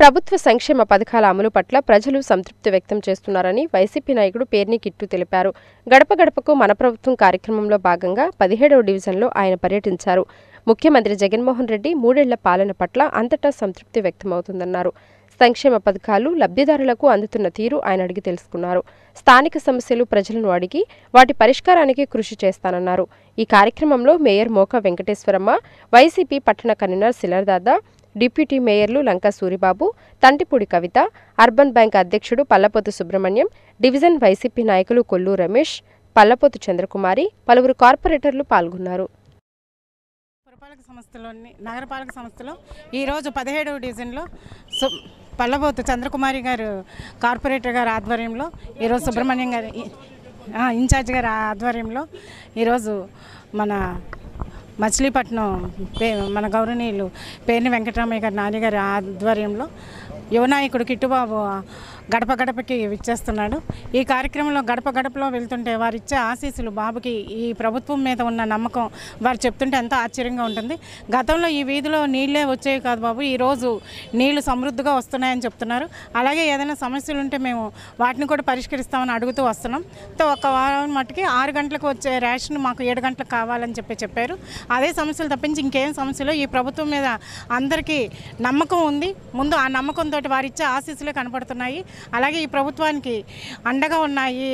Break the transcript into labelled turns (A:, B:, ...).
A: ప్రభుత్వ సంక్షేమ పథకాల అమలు పట్ల ప్రజలు సంతృప్తి వ్యక్తం చేస్తున్నారని వైసీపీ నాయకుడు పేర్ని కిట్టు తెలిపారు. గడప గడపకు మన ప్రభుత్వం కార్యక్రమంలో భాగంగా పదిహేడవ డివిజన్లో ఆయన పర్యటించారు. ముఖ్యమంత్రి జగన్మోహన్ రెడ్డి మూడేళ్ళ పాలన పట్ల అంతటా సంతృప్తి వ్యక్తమవుతుందన్నారు. సంక్షేమ పథకాలు లబ్ధిదారులకు అందుతున్న తీరు ఆయన అడిగి తెలుసుకున్నారు. స్థానిక సమస్యలు ప్రజలను అడిగి వాటి పరిష్కారానికి కృషి చేస్తానన్నారు. ఈ కార్యక్రమంలో మేయర్ మోక వెంకటేశ్వరమ్మ వైసీపీ పట్టణ కన్వీనర్ శిలర్దాదా డిప్యూటీ మేయర్లు లంకా సూరిబాబు తంటిపూడి కవిత అర్బన్ బ్యాంక్ అధ్యక్షుడు పల్లపోతు సుబ్రహ్మణ్యం డివిజన్ వైసీపీ నాయకులు కొల్లు రమేష్ పల్లపోతు చంద్రకుమారి పలువురు కార్పొరేటర్లు పాల్గొన్నారు.
B: పురపాలక సంస్థలోని నగరపాలక సంస్థలో ఈరోజు పదిహేడవ డివిజన్లో పళ్ళబోతు చంద్రకుమారి గారు కార్పొరేటర్ గారి ఆధ్వర్యంలో ఈరోజు సుబ్రహ్మణ్యం గారి ఇన్ఛార్జ్ గారి ఆధ్వర్యంలో ఈరోజు మన మచిలీపట్నం పే మన గౌరవనీయులు పేర్ని వెంకటరామయ్య గారి నాని ఆధ్వర్యంలో యువనాయకుడు కిట్టుబాబు గడప గడపకి విచ్చేస్తున్నాడు. ఈ కార్యక్రమంలో గడప గడపలో వెళ్తుంటే వారు ఇచ్చే ఆశీస్సులు బాబుకి ఈ ప్రభుత్వం మీద ఉన్న నమ్మకం వారు చెప్తుంటే ఎంతో ఆశ్చర్యంగా ఉంటుంది. గతంలో ఈ వీధిలో నీళ్ళే వచ్చేవి కాదు బాబు. ఈరోజు నీళ్ళు సమృద్ధిగా వస్తున్నాయని చెప్తున్నారు. అలాగే ఏదైనా సమస్యలు ఉంటే మేము వాటిని కూడా పరిష్కరిస్తామని అడుగుతూ వస్తున్నాం. తో ఒక వారం మట్టుకి ఆరు గంటలకు వచ్చే రేషన్ మాకు ఏడు గంటలకు కావాలని చెప్పి చెప్పారు. అదే సమస్యలు తప్పించి ఇంకేం సమస్యలు? ఈ ప్రభుత్వం మీద అందరికీ నమ్మకం ఉంది. ముందు ఆ నమ్మకంతో వారిచ్చే ఆశీస్సులే కనపడుతున్నాయి. అలాగే ఈ ప్రభుత్వానికి అండగా ఉన్నాయి